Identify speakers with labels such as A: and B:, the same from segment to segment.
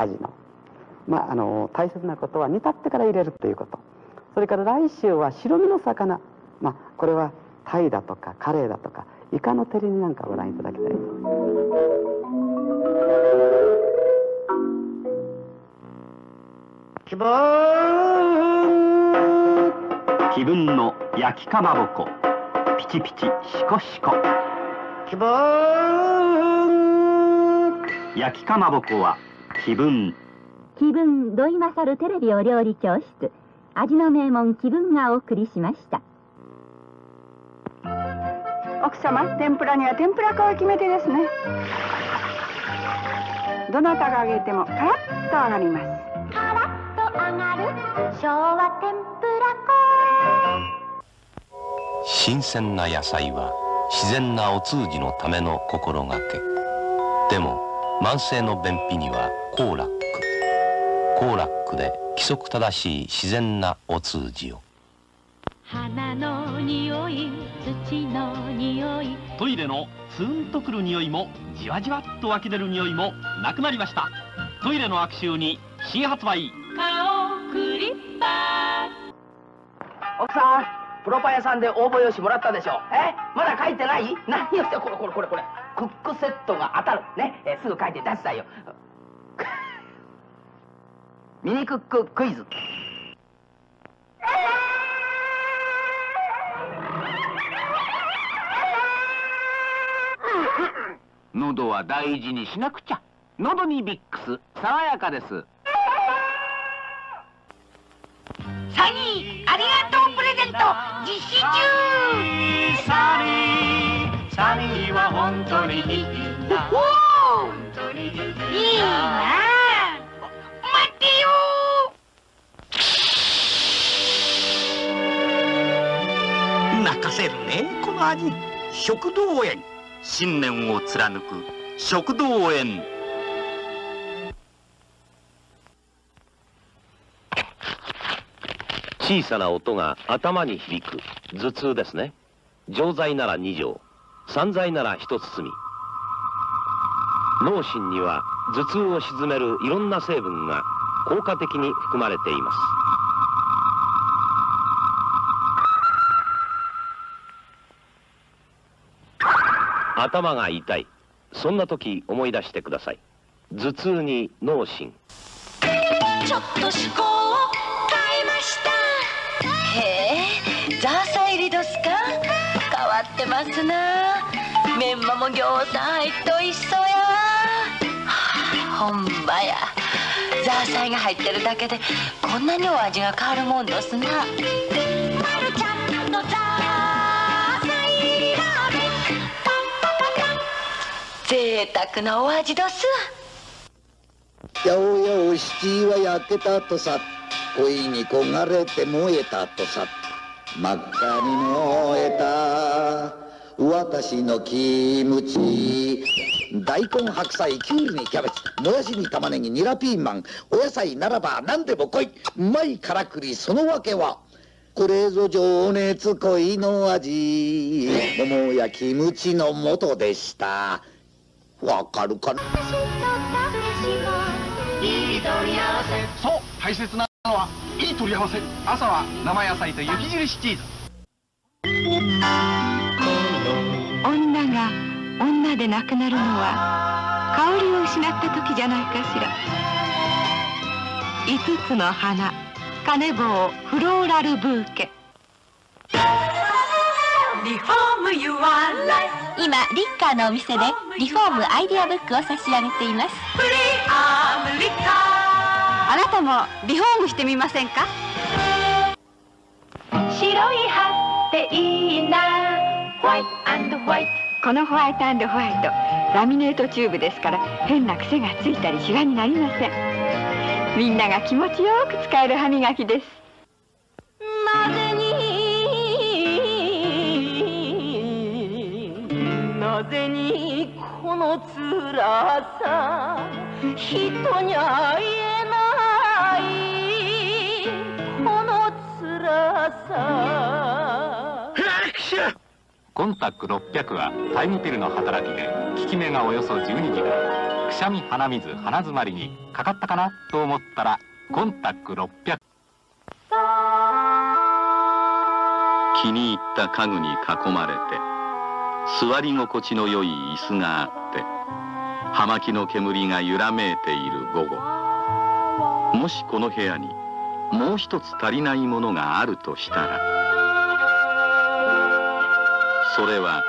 A: 味の,、まあ、あの大切なことは煮立ってから入れるということ。それから来週は白身の魚、まあ、これはタイだとかカレーだとかイカの照り煮なんかご覧いただきたいと
B: 気分
C: 気分の焼きかまぼこ。ピチピチシコシコ。
B: 気分
C: 焼きかまぼこは気分。
D: 気分土井勝テレビお料理教室。味の名門気分がお送りしました。
E: 奥様天ぷらには天ぷら粉を決めてですね。どなたが揚げてもカラッと揚がります。
D: カラッと揚がる昭和天ぷら
F: 粉。新鮮な野菜は自然なお通じのための心がけ。でも慢性の便秘にはコーラック。コーラックで規則正しい自然なお通じを。
G: 花の匂い土の匂い。
C: トイレのツーンとくる匂いもじわじわっと湧き出る匂いもなくなりました。トイレの悪臭に新発売。
G: 顔クリッパ
B: ー。奥さんプロパン屋さんで応募用紙もらったでしょ。え？まだ書いてない？何をしてこれこれこれこれクックセットが当たる。ね。えすぐ書いて出したよ。ミニクッククイズ。
H: 喉は大事にしなくちゃ。喉にビックス。爽やかです。
G: サニーありがとうプレゼント。実施中
I: サニーは本当にいいな
G: 本当にいいな待ってよ。
J: 泣かせるねこの味。食道園。信念を貫く食道園。
F: 小さな音が頭に響く。頭痛ですね。錠剤なら2錠散剤なら1包み。脳神には頭痛を鎮めるいろんな成分が効果的に含まれています。頭が痛い。そんな時思い出してください。頭痛に脳神
G: ちょっと趣向を変えました。
K: へえザーサイ入りどすか。わってますな。メンマも餃子入っておいしそうや。わ、はあ、ほんまや。ザーサイが入ってるだけでこんなにお味が変わるもんどすな。まるちゃんのザーサイラーメン。贅沢なお味どす。
L: 八百屋お七は焼けたとさ。恋に焦がれて燃えたとさ。真っ赤に燃えた私のキムチ。大根白菜きゅうりにキャベツ。もやしに玉ねぎニラピーマン。お野菜ならば何でも来い。うまいからくりそのわけは。これぞ情熱恋の味。桃やキムチの素でした。わかるか
I: な？
M: そう大切なのはいい取り合わせ。朝は生野菜と雪印チーズ。
N: 女が女で亡くなるのは香りを失った時じゃないかしら。5つの花金棒フローラルブーケ。
G: リフォーム Your Life
D: 今リッカーのお店でリフォームアイデアブックを差し上げています。
E: あなたもリフォームしてみませんか？
G: 白い歯っていいなホワイトホワイト
N: このホワイトホワイトラミネートチューブですから変な癖がついたりシワになりません。みんなが気持ちよく使える歯磨きです。
K: なぜになぜにこの辛さ人には言えないこの辛さ。
O: コンタック600はタイムピルの働きで効き目がおよそ12時間。くしゃみ鼻水鼻詰まりにかかったかなと思ったらコンタック600
P: 気に入った家具に囲まれて座り心地の良い椅子があって葉巻の煙が揺らめいている午後。もしこの部屋にもう一つ足りないものがあるとしたらそれは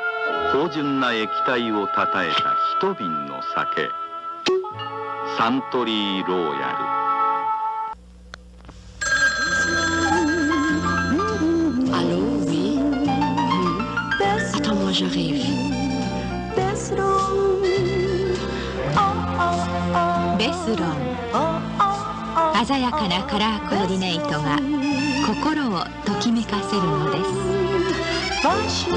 P: 芳醇な液体をたたえた一瓶の酒。サントリーローヤル。
D: ベスロン鮮やかなカラーコーディネートが心をときめかせるのです東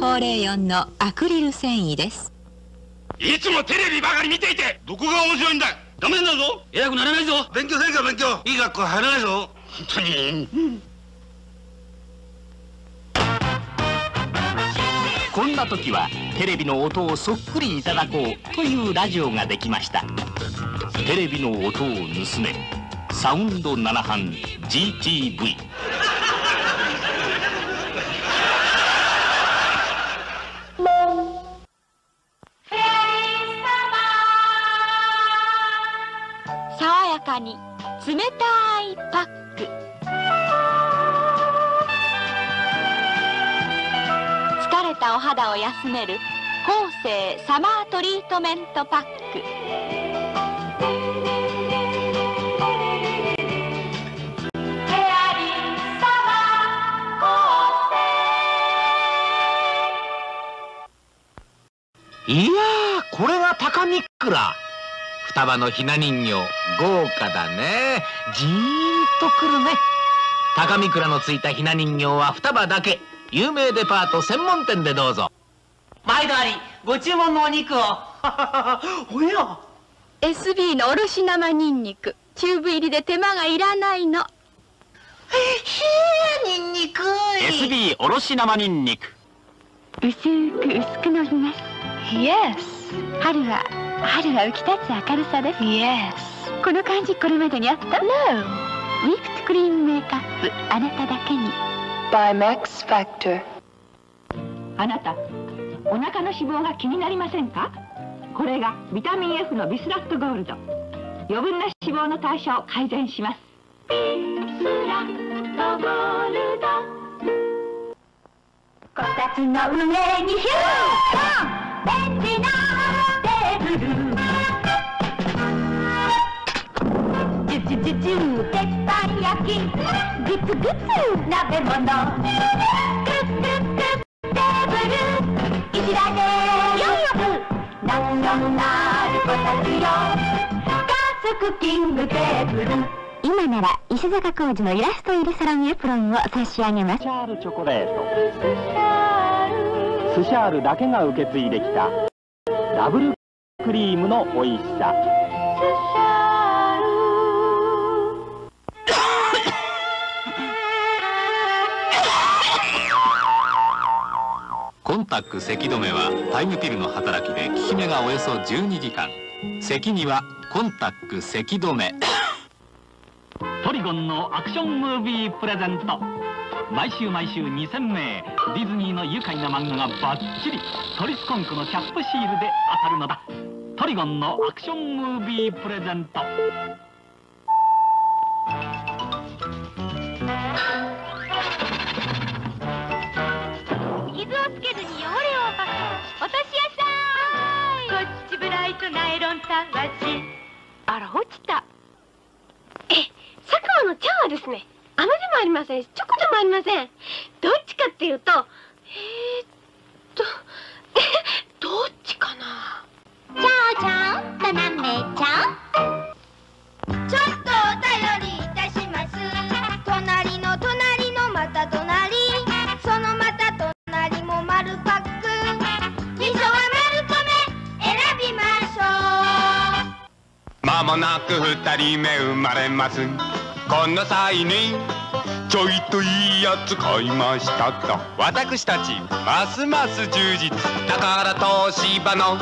D: 方レイヨンのアクリル繊維です。
J: いつもテレビばかり見ていてどこが面白いんだダメだぞ。偉くなれないぞ。勉強せんか勉強。いい学校入らないぞ。本当に。
B: こんな時はテレビの音をそっくりいただこうというラジオができました。テレビの音を盗めサウンド7班 GTV
D: 爽やかに冷たいパック。疲れたお肌を休める後世サマートリートメントパック。
H: いやーこれが高見倉。双葉のひな人形豪華だね。じーんとくるね。高見倉のついたひな人形は双葉だけ。有名デパート専門店でどうぞ。
Q: 前代わりご注文のお肉を。おや。
N: SB のおろし生ニンニク。チューブ入りで手間がいらないの。
Q: ひえニンニク
C: SB おろし生ニンニク。
N: 薄く薄く伸びます Yes. 春は春は浮き立つ明るさです。Yes. この感じこれまでにあった？No. ウィップクリームメイクアップ。あなただけに。
R: By Max Factor.
S: あなたお腹の脂肪が気になりませんか？これがビタミン F のビスラットゴールド。余分な脂肪の代謝を改善します。ビスラットゴールド。
G: こたつの上にヒュー便利なテーブルジュジュジュジュ鉄板焼きグツグツ鍋物グッグッグッテーブルいじらねよくなんなるこたつよガスクッキングテーブル
D: 今なら石坂浩二のイラスト入りサロンエプロンを差し上げます。
C: チョコレート。スシャールだけが受け継いできた。ダブルクリームの美味しさ。
O: コンタック咳止めはタイムピルの働きで効き目がおよそ12時間。咳にはコンタック咳止め。
C: トリゴンのアクションムービープレゼント毎週毎週2000名ディズニーの愉快な漫画がバッチリトリスコンクのキャップシールで当たるのだ。トリゴンのアクションムービープレゼント。
G: 傷をつけずに汚れを落とし屋さんこっちブライトナイロンたわし
N: あら落ちた。え佐川の茶はですね飴でもありませんしチョコでもありません。どっちかっていうとえー、っとえどっちかな？
G: ちゃおちゃおななめちゃおちょっとお便りいたします。隣の隣のまた隣。そのまた隣も丸パック。味噌は丸米選びましょう。
I: 間もなく二人目生まれます。この際に
T: ちょいといいやつ買いましたと。私たちますます充実。宝東芝の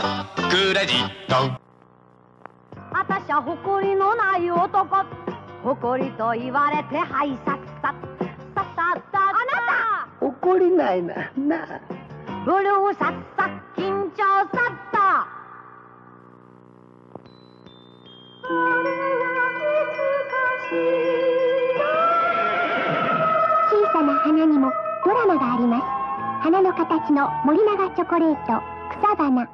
T: クレジット。
U: あたしゃ誇りのない男。誇りと言われてはいさっささっさっさあな
V: た。怒りないな。なあ。
U: ブルーさっさ緊張さっさ
W: 花の形の森永チョコレート草花。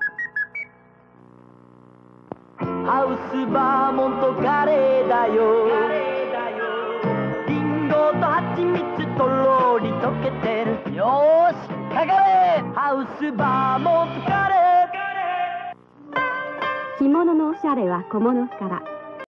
X: ハウスバーモントカレーだよ。リンゴと蜂蜜とろり溶けてる。よーしかかれ！ハウスバーモントカレー。
Y: 着物のおしゃれは小物から